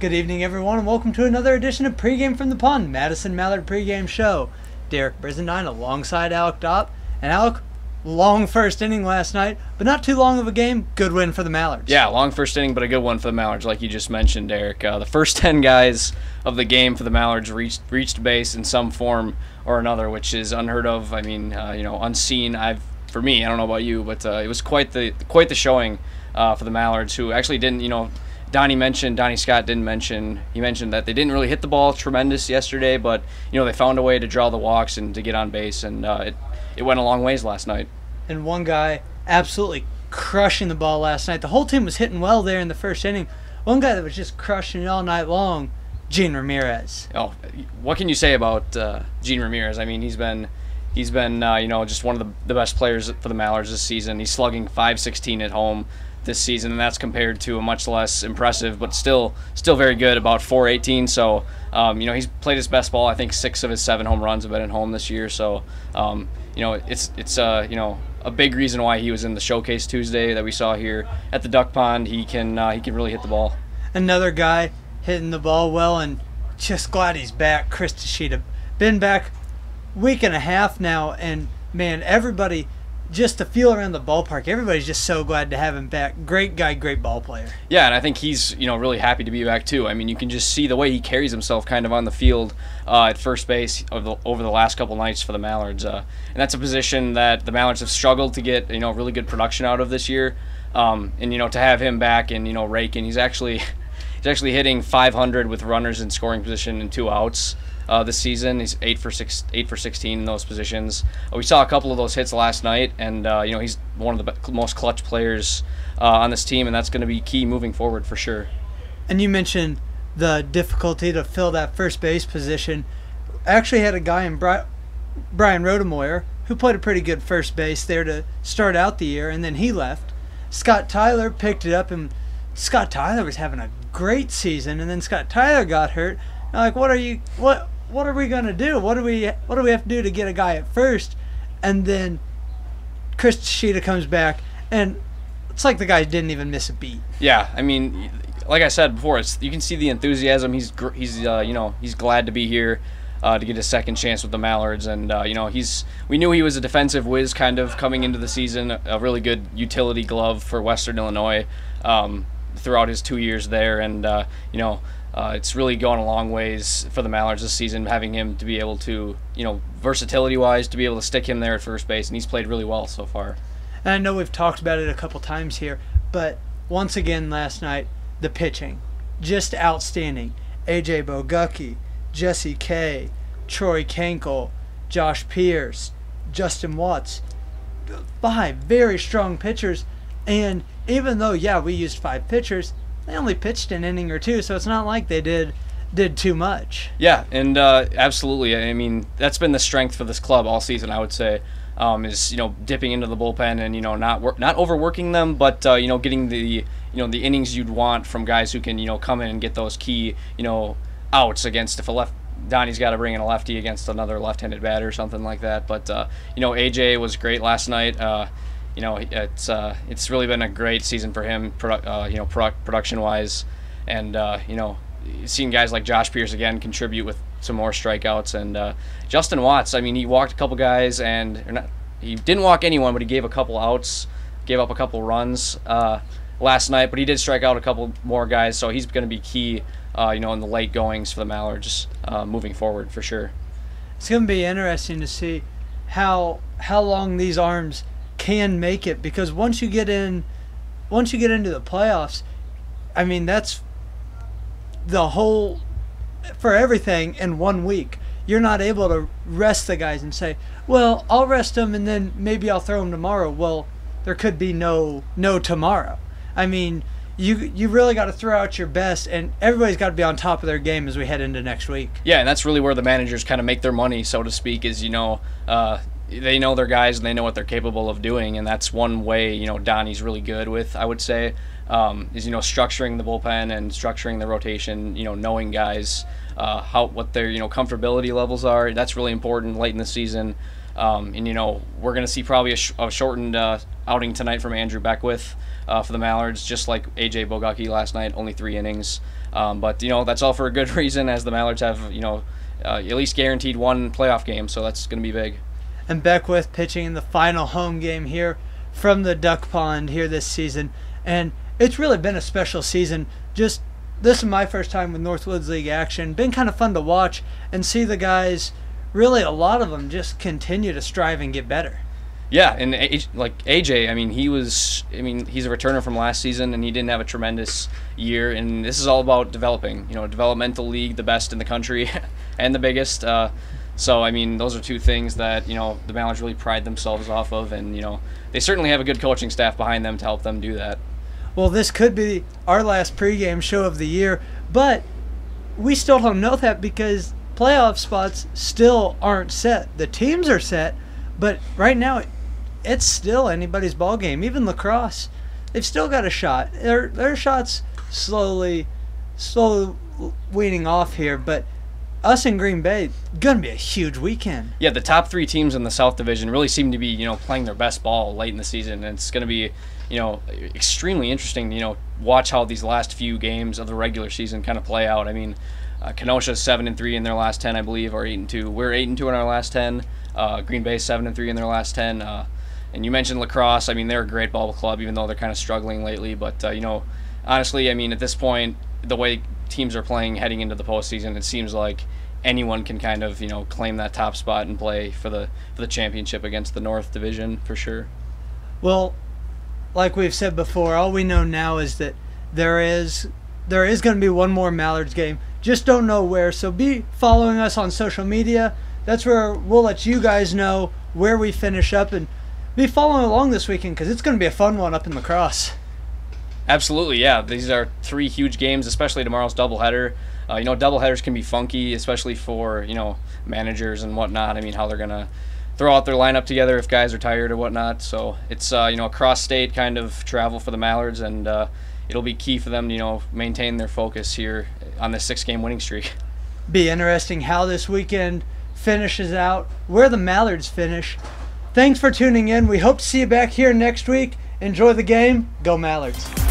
Good evening, everyone, and welcome to another edition of Pregame from the Pond, Madison Mallard Pregame Show. Derek Brizendine alongside Alec Dopp. And Alec, long first inning last night, but not too long of a game. Good win for the Mallards. Yeah, long first inning, but a good one for the Mallards, like you just mentioned, Derek. Uh, the first 10 guys of the game for the Mallards reached, reached base in some form or another, which is unheard of. I mean, uh, you know, unseen. I've for me, I don't know about you, but uh, it was quite the quite the showing uh, for the Mallards, who actually didn't, you know, Donnie mentioned, Donnie Scott didn't mention, he mentioned that they didn't really hit the ball tremendous yesterday, but, you know, they found a way to draw the walks and to get on base, and uh, it, it went a long ways last night. And one guy absolutely crushing the ball last night. The whole team was hitting well there in the first inning. One guy that was just crushing it all night long, Gene Ramirez. Oh, what can you say about uh, Gene Ramirez? I mean, he's been he's been uh, you know just one of the, the best players for the Mallards this season. He's slugging 516 at home this season, and that's compared to a much less impressive, but still still very good, about 418. So um, you know he's played his best ball. I think six of his seven home runs have been at home this year. So um, you know it's it's uh, you know a big reason why he was in the showcase Tuesday that we saw here at the Duck Pond. He can uh, he can really hit the ball. Another guy hitting the ball well, and just glad he's back. Chris Tashita been back week and a half now, and man, everybody just the feel around the ballpark. Everybody's just so glad to have him back. Great guy, great ball player. Yeah, and I think he's you know really happy to be back too. I mean, you can just see the way he carries himself kind of on the field uh, at first base over the, over the last couple nights for the Mallards, uh, and that's a position that the Mallards have struggled to get you know really good production out of this year. Um, and you know to have him back and you know raking, he's actually he's actually hitting 500 with runners in scoring position and two outs uh, this season. He's eight for six, eight for 16 in those positions. Uh, we saw a couple of those hits last night, and uh, you know he's one of the most clutch players uh, on this team, and that's going to be key moving forward for sure. And you mentioned the difficulty to fill that first base position. I actually had a guy in Bri- Brian Rodemoyer who played a pretty good first base there to start out the year, and then he left. Scott Tyler picked it up, and Scott Tyler was having a great season, and then Scott Tyler got hurt. like, what are you? What? what are we gonna do? What do we what do we have to do to get a guy at first? And then Chris Sheeta comes back, and it's like the guy didn't even miss a beat. Yeah, I mean, like I said before, it's you can see the enthusiasm. He's he's uh, you know he's glad to be here. Uh, to get a second chance with the Mallards, and uh, you know he's we knew he was a defensive whiz kind of coming into the season, a really good utility glove for Western Illinois um, throughout his two years there, and uh, you know uh, it's really gone a long ways for the Mallards this season, having him to be able to, you know, versatility wise, to be able to stick him there at first base, and he's played really well so far. And I know we've talked about it a couple times here, but once again last night, the pitching, just outstanding. AJ Bogucki, Jesse Kay, Troy Kankel, Josh Pierce, Justin Watts, five very strong pitchers. And even though, yeah, we used five pitchers, they only pitched an inning or two, so it's not like they did did too much. Yeah, and uh, absolutely. I mean, that's been the strength for this club all season. I would say um, is you know dipping into the bullpen and you know not work, not overworking them, but uh, you know getting the you know the innings you'd want from guys who can you know come in and get those key you know outs against if a left Donnie's got to bring in a lefty against another left-handed batter or something like that. But uh, you know AJ was great last night. Uh, you know, it's uh, it's really been a great season for him, uh, you know, produ- production wise, and uh, you know, seeing guys like Josh Pierce again contribute with some more strikeouts, and uh, Justin Watts. I mean, he walked a couple guys, and not, he didn't walk anyone, but he gave a couple outs, gave up a couple runs uh, last night, but he did strike out a couple more guys, so he's going to be key, uh, you know, in the late goings for the Mallards uh, moving forward for sure. It's going to be interesting to see how how long these arms can make it because once you get in once you get into the playoffs, I mean that's the whole for everything in one week. You're not able to rest the guys and say, "Well, I'll rest them and then maybe I'll throw them tomorrow." Well, there could be no no tomorrow. I mean, you you really got to throw out your best, and everybody's got to be on top of their game as we head into next week. Yeah, and that's really where the managers kind of make their money, so to speak. Is you know, uh, they know their guys and they know what they're capable of doing, and that's one way you know Donnie's really good with. I would say um, is you know structuring the bullpen and structuring the rotation. You know, knowing guys uh, how what their you know comfortability levels are. That's really important late in the season. Um, and you know we're going to see probably a, sh- a shortened uh, outing tonight from Andrew Beckwith uh, for the Mallards, just like AJ Bogucki last night, only three innings. Um, but you know that's all for a good reason, as the Mallards have you know uh, at least guaranteed one playoff game, so that's going to be big. And Beckwith pitching in the final home game here from the Duck Pond here this season, and it's really been a special season. Just this is my first time with Northwoods League action. Been kind of fun to watch and see the guys. Really, a lot of them just continue to strive and get better. Yeah, and like AJ, I mean, he was, I mean, he's a returner from last season, and he didn't have a tremendous year. And this is all about developing, you know, a developmental league, the best in the country, and the biggest. Uh, so I mean, those are two things that you know the Mallards really pride themselves off of, and you know, they certainly have a good coaching staff behind them to help them do that. Well, this could be our last pregame show of the year, but we still don't know that because playoff spots still aren't set. The teams are set, but right now it's still anybody's ball game. Even La Crosse, they've still got a shot. Their their shots slowly, slowly weaning off here, but us in Green Bay gonna be a huge weekend. Yeah, the top three teams in the South Division really seem to be you know playing their best ball late in the season, and it's gonna be you know extremely interesting. You know, watch how these last few games of the regular season kind of play out. I mean. Uh, Kenosha seven and three in their last ten, I believe, or eight and two. We're eight and two in our last ten. Uh, Green Bay seven and three in their last ten. Uh, and you mentioned La Crosse. I mean, they're a great ball club, even though they're kind of struggling lately. But uh, you know, honestly, I mean, at this point, the way teams are playing heading into the postseason, it seems like anyone can kind of you know claim that top spot and play for the for the championship against the North Division for sure. Well, like we've said before, all we know now is that there is there is going to be one more Mallards game. Just don't know where. So be following us on social media. That's where we'll let you guys know where we finish up and be following along this weekend because it's going to be a fun one up in La Crosse. Absolutely, yeah. These are three huge games, especially tomorrow's doubleheader. Uh, you know, doubleheaders can be funky, especially for you know managers and whatnot. I mean, how they're gonna throw out their lineup together if guys are tired or whatnot. So it's uh, you know a cross-state kind of travel for the Mallards, and uh, it'll be key for them to you know maintain their focus here on this six-game winning streak. Be interesting how this weekend finishes out, where the Mallards finish, Thanks for tuning in. We hope to see you back here next week. Enjoy the game. Go Mallards.